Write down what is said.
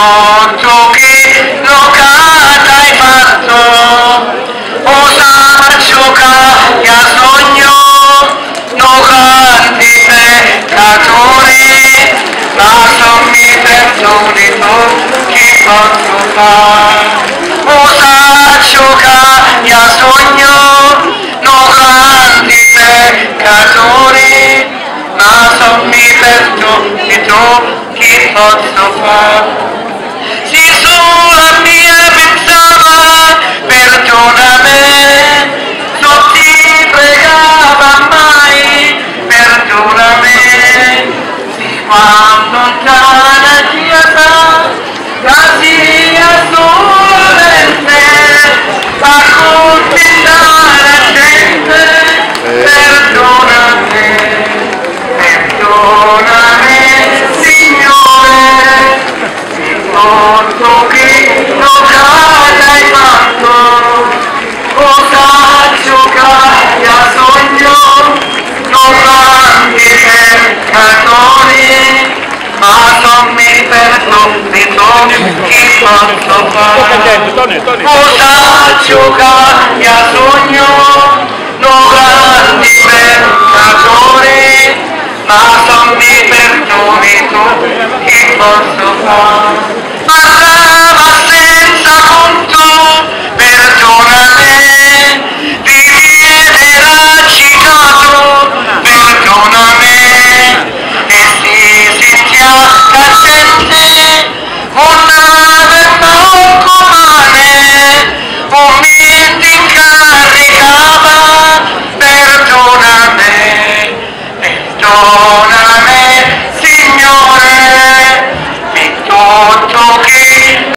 το τσούκι νο κατάει παντό όσα τσούκα για το νιό νο χάντιπε κατούρι να στο μη δευτούνι το κι παντούπα όσα τσούκα για το νιό κατούρι να στο μη δευτούνι το κι παντούπα فكن في الدار mi perdoni tu, chi posso fare? Cosa giocare a sogno, non grandi peccatori, ma non mi perdoni tu, chi posso fare? Ma